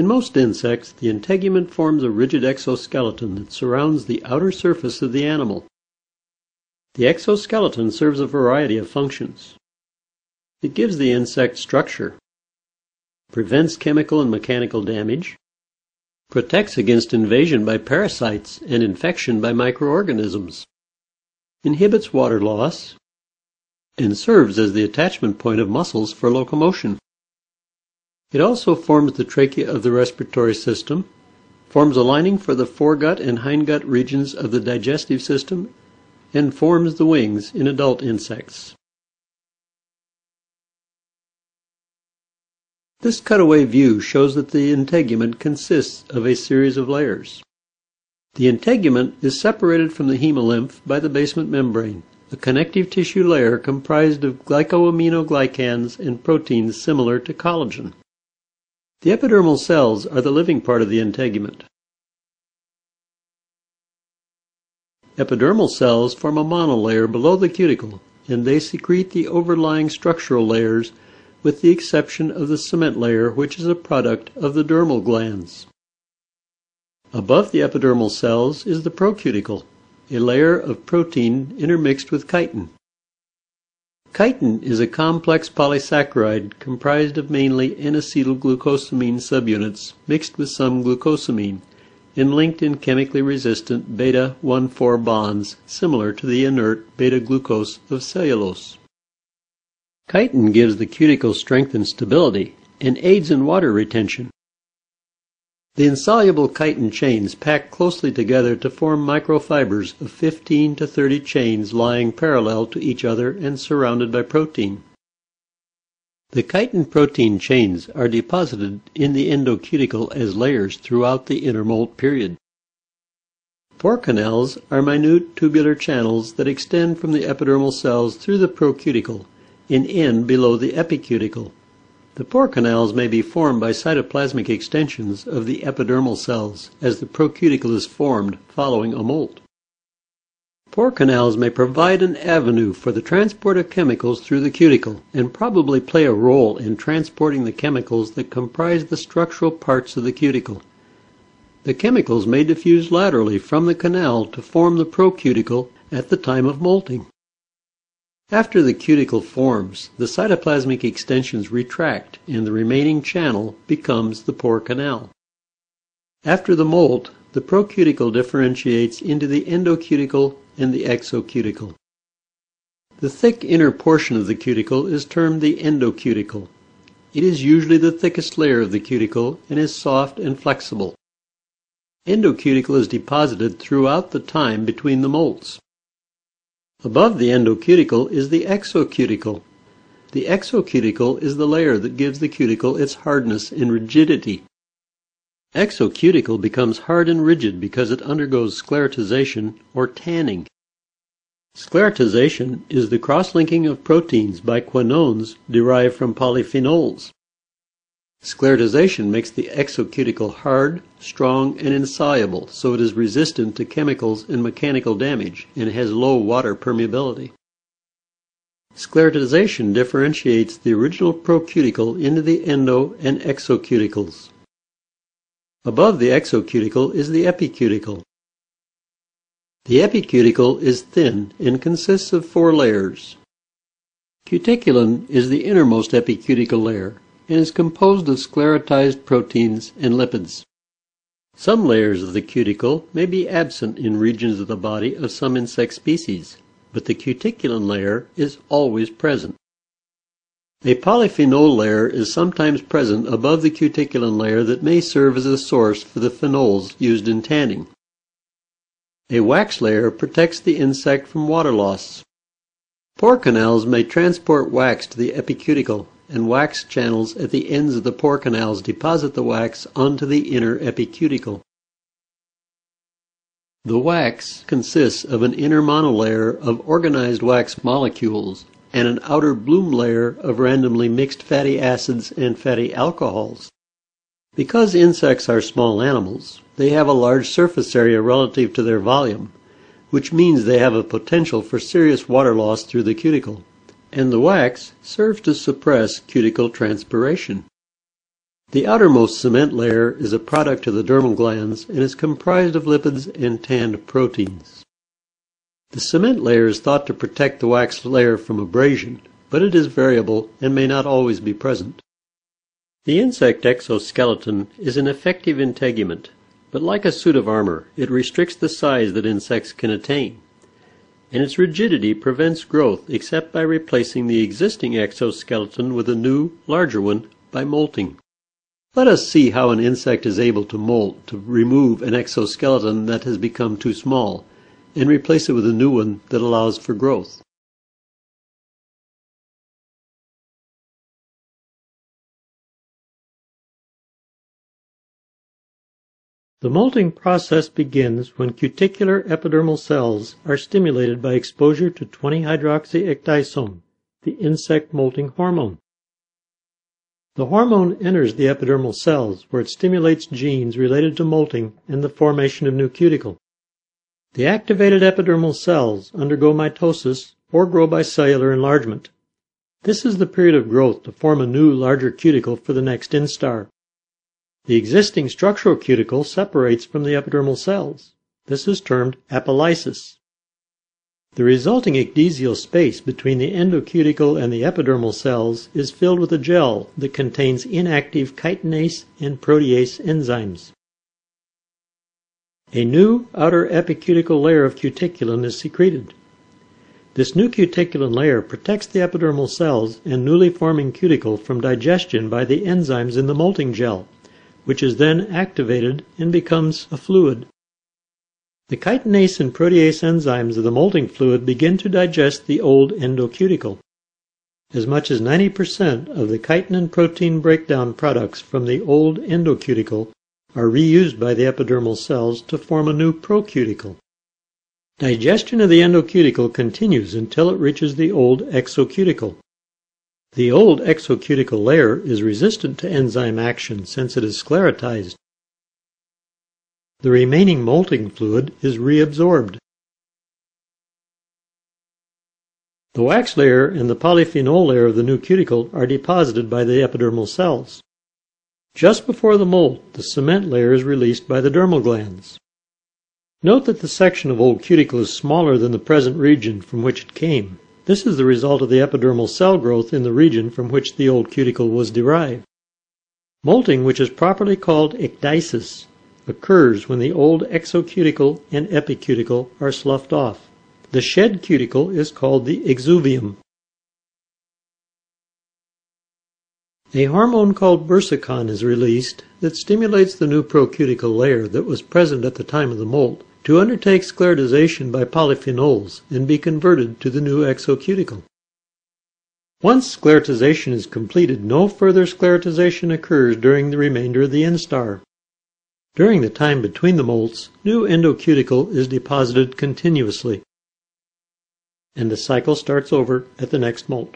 In most insects, the integument forms a rigid exoskeleton that surrounds the outer surface of the animal. The exoskeleton serves a variety of functions. It gives the insect structure, prevents chemical and mechanical damage, protects against invasion by parasites and infection by microorganisms, inhibits water loss, and serves as the attachment point of muscles for locomotion. It also forms the trachea of the respiratory system, forms a lining for the foregut and hindgut regions of the digestive system, and forms the wings in adult insects. This cutaway view shows that the integument consists of a series of layers. The integument is separated from the hemolymph by the basement membrane, a connective tissue layer comprised of glycoaminoglycans and proteins similar to collagen. The epidermal cells are the living part of the integument. Epidermal cells form a monolayer below the cuticle, and they secrete the overlying structural layers with the exception of the cement layer which is a product of the dermal glands. Above the epidermal cells is the procuticle, a layer of protein intermixed with chitin. Chitin is a complex polysaccharide comprised of mainly N-acetylglucosamine subunits mixed with some glucosamine and linked in chemically resistant beta-1,4 bonds similar to the inert beta-glucose of cellulose. Chitin gives the cuticle strength and stability and aids in water retention. The insoluble chitin chains pack closely together to form microfibers of 15 to 30 chains lying parallel to each other and surrounded by protein. The chitin protein chains are deposited in the endocuticle as layers throughout the intermolt period. Pore canals are minute tubular channels that extend from the epidermal cells through the procuticle in end below the epicuticle. The pore canals may be formed by cytoplasmic extensions of the epidermal cells as the procuticle is formed following a molt. Pore canals may provide an avenue for the transport of chemicals through the cuticle and probably play a role in transporting the chemicals that comprise the structural parts of the cuticle. The chemicals may diffuse laterally from the canal to form the procuticle at the time of molting. After the cuticle forms, the cytoplasmic extensions retract and the remaining channel becomes the pore canal. After the molt, the procuticle differentiates into the endocuticle and the exocuticle. The thick inner portion of the cuticle is termed the endocuticle. It is usually the thickest layer of the cuticle and is soft and flexible. Endocuticle is deposited throughout the time between the molts. Above the endocuticle is the exocuticle. The exocuticle is the layer that gives the cuticle its hardness and rigidity. Exocuticle becomes hard and rigid because it undergoes sclerotization or tanning. Sclerotization is the cross-linking of proteins by quinones derived from polyphenols. Sclerotization makes the exocuticle hard, strong, and insoluble, so it is resistant to chemicals and mechanical damage, and has low water permeability. Sclerotization differentiates the original procuticle into the endo and exocuticles. Above the exocuticle is the epicuticle. The epicuticle is thin and consists of four layers. Cuticulin is the innermost epicuticle layer and is composed of sclerotized proteins and lipids. Some layers of the cuticle may be absent in regions of the body of some insect species, but the cuticulin layer is always present. A polyphenol layer is sometimes present above the cuticulin layer that may serve as a source for the phenols used in tanning. A wax layer protects the insect from water loss. Pore canals may transport wax to the epicuticle and wax channels at the ends of the pore canals deposit the wax onto the inner epicuticle. The wax consists of an inner monolayer of organized wax molecules and an outer bloom layer of randomly mixed fatty acids and fatty alcohols. Because insects are small animals, they have a large surface area relative to their volume, which means they have a potential for serious water loss through the cuticle and the wax serves to suppress cuticle transpiration. The outermost cement layer is a product of the dermal glands and is comprised of lipids and tanned proteins. The cement layer is thought to protect the wax layer from abrasion, but it is variable and may not always be present. The insect exoskeleton is an effective integument, but like a suit of armor, it restricts the size that insects can attain, and its rigidity prevents growth except by replacing the existing exoskeleton with a new, larger one by molting. Let us see how an insect is able to molt to remove an exoskeleton that has become too small, and replace it with a new one that allows for growth. The molting process begins when cuticular epidermal cells are stimulated by exposure to 20-hydroxyecdysone, the insect molting hormone. The hormone enters the epidermal cells where it stimulates genes related to molting and the formation of new cuticle. The activated epidermal cells undergo mitosis or grow by cellular enlargement. This is the period of growth to form a new larger cuticle for the next instar. The existing structural cuticle separates from the epidermal cells. This is termed apolysis. The resulting ecdysial space between the endocuticle and the epidermal cells is filled with a gel that contains inactive chitinase and protease enzymes. A new outer epicuticle layer of cuticulin is secreted. This new cuticulin layer protects the epidermal cells and newly forming cuticle from digestion by the enzymes in the molting gel, which is then activated and becomes a fluid. The chitinase and protease enzymes of the molting fluid begin to digest the old endocuticle. As much as 90% of the chitin and protein breakdown products from the old endocuticle are reused by the epidermal cells to form a new procuticle. Digestion of the endocuticle continues until it reaches the old exocuticle. The old exocuticle layer is resistant to enzyme action since it is sclerotized the remaining molting fluid is reabsorbed. The wax layer and the polyphenol layer of the new cuticle are deposited by the epidermal cells. Just before the molt, the cement layer is released by the dermal glands. Note that the section of old cuticle is smaller than the present region from which it came. This is the result of the epidermal cell growth in the region from which the old cuticle was derived. Molting, which is properly called ecdysis, occurs when the old exocuticle and epicuticle are sloughed off. The shed cuticle is called the exuvium. A hormone called bursicon is released that stimulates the new procuticle layer that was present at the time of the molt to undertake sclerotization by polyphenols and be converted to the new exocuticle. Once sclerotization is completed, no further sclerotization occurs during the remainder of the instar. During the time between the molts, new endocuticle is deposited continuously, and the cycle starts over at the next molt.